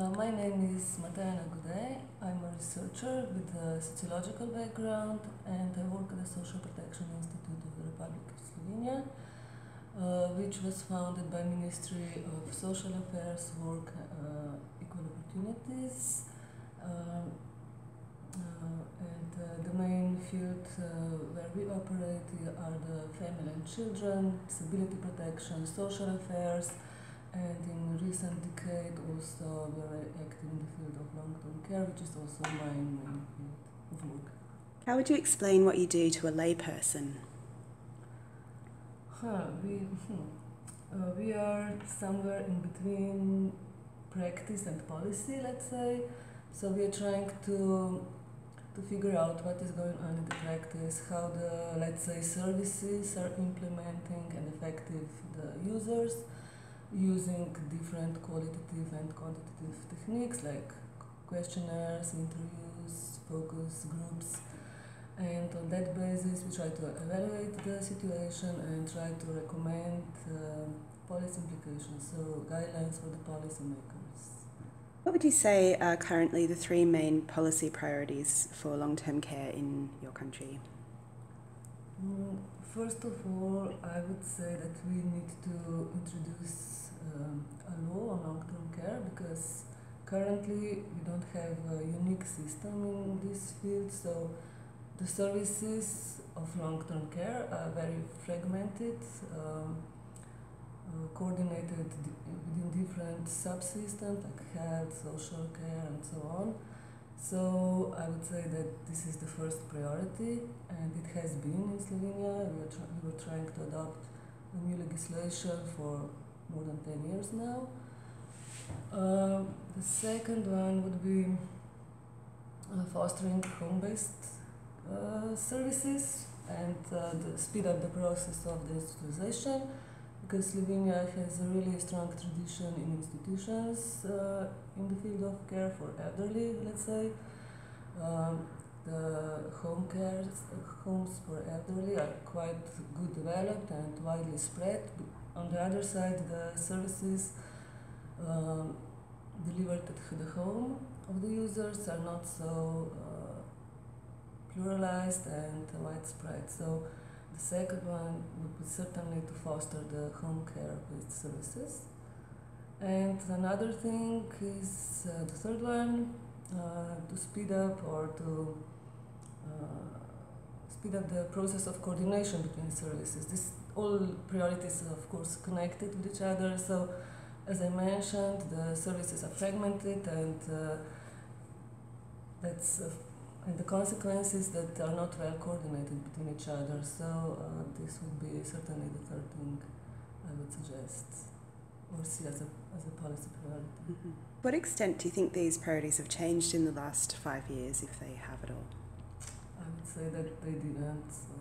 Uh, my name is Mateja Nagode. I'm a researcher with a sociological background and I work at the Social Protection Institute of the Republic of Slovenia, uh, which was founded by Ministry of Social Affairs, Work, uh, Equal Opportunities. Um, uh, and uh, the main field uh, where we operate are the family and children, disability protection, social affairs, and in recent decade also very active in the field of long-term care, which is also my main field of work. How would you explain what you do to a layperson? Huh, we, hmm. uh, we are somewhere in between practice and policy, let's say. So we are trying to to figure out what is going on in the practice, how the let's say services are implementing and effective the users using different qualitative and quantitative techniques like questionnaires, interviews, focus groups. And on that basis, we try to evaluate the situation and try to recommend uh, policy implications, so guidelines for the policymakers. What would you say are currently the three main policy priorities for long term care in your country? Mm, first of all, I would say that we need to introduce um, a law on long-term care because currently we don't have a unique system in this field so the services of long-term care are very fragmented um, uh, coordinated within different subsystems like health, social care and so on so I would say that this is the first priority and it has been in Slovenia. We, we were trying to adopt a new legislation for more than 10 years now. Uh, the second one would be uh, fostering home-based uh, services and uh, the speed up the process of the institutionalization because Slovenia has a really strong tradition in institutions uh, in the field of care for elderly, let's say. Um, the home care homes for elderly are quite good developed and widely spread on the other side, the services um, delivered at the home of the users are not so uh, pluralized and widespread. So the second one would be certainly to foster the home care-based services. And another thing is uh, the third one, uh, to speed up or to uh, speed up the process of coordination between services. This all priorities are of course connected with each other. So as I mentioned, the services are fragmented and uh, that's uh, and the consequences that are not well coordinated between each other. So uh, this would be certainly the third thing I would suggest or see as a, as a policy priority. Mm-hmm. What extent do you think these priorities have changed in the last five years, if they have at all? I would say that they didn't. So.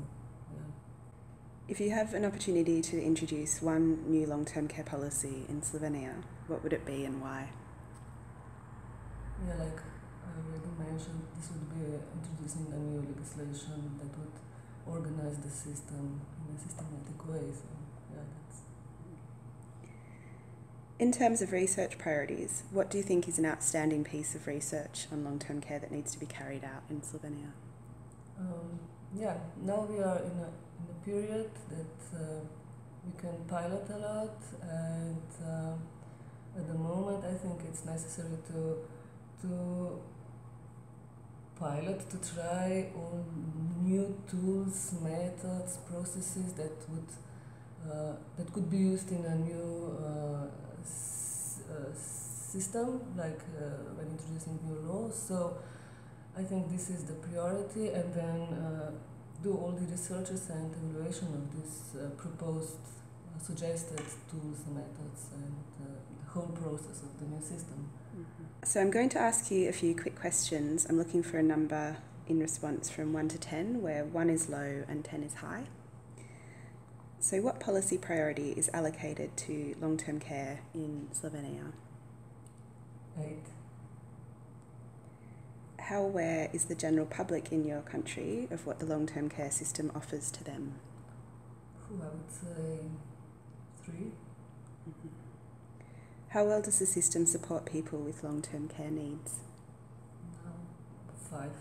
If you have an opportunity to introduce one new long term care policy in Slovenia, what would it be and why? Yeah, like I already mentioned, this would be introducing a new legislation that would organize the system in a systematic way. So, yeah, that's. In terms of research priorities, what do you think is an outstanding piece of research on long term care that needs to be carried out in Slovenia? Um, yeah, now we are in a in a period that uh, we can pilot a lot and uh, at the moment I think it's necessary to to pilot to try all new tools, methods, processes that would uh, that could be used in a new uh, s- uh, system, like uh, when introducing new laws. So I think this is the priority, and then uh, do all the researches and evaluation of these uh, proposed, uh, suggested tools, and methods, and uh, the whole process of the new system. Mm-hmm. So I'm going to ask you a few quick questions. I'm looking for a number in response from 1 to 10, where 1 is low and 10 is high. So, what policy priority is allocated to long term care in Slovenia? Eight. How aware is the general public in your country of what the long term care system offers to them? Who I would say 3 mm-hmm. How well does the system support people with long term care needs? Now five.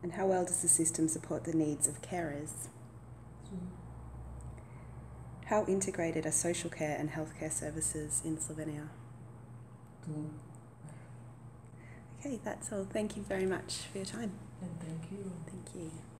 And how well does the system support the needs of carers? Three. How integrated are social care and healthcare services in Slovenia? Two. Okay, that's all. Thank you very much for your time. And thank you. Thank you.